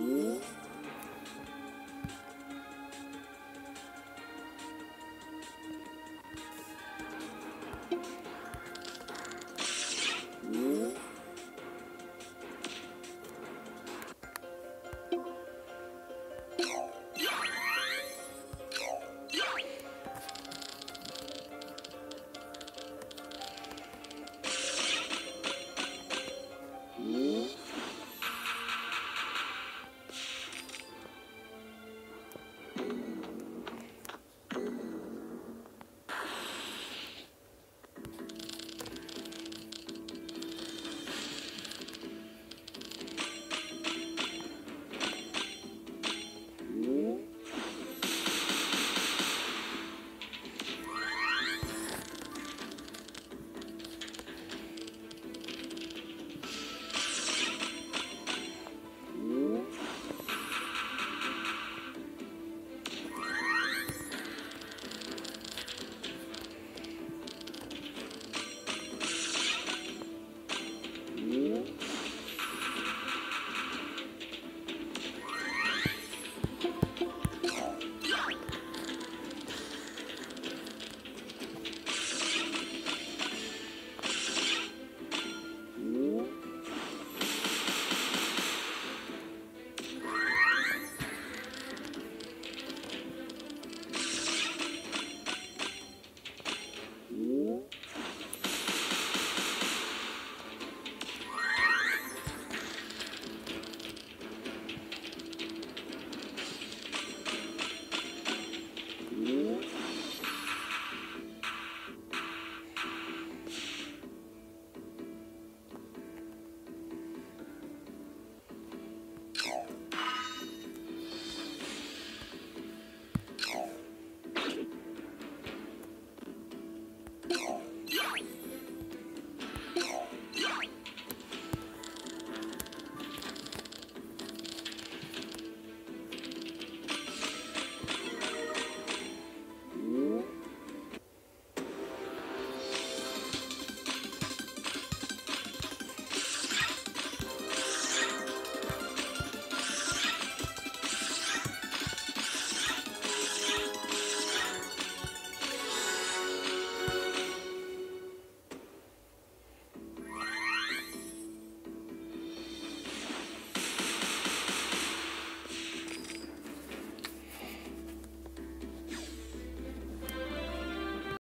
Ooh.